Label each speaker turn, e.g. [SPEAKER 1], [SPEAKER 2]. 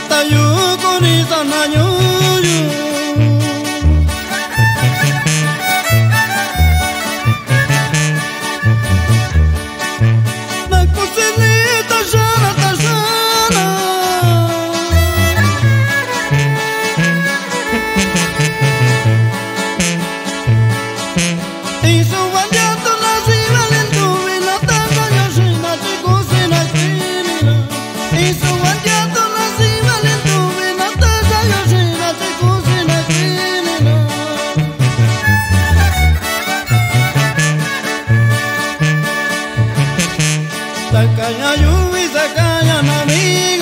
[SPEAKER 1] 方よ。Sakaya yuvi sakaya nami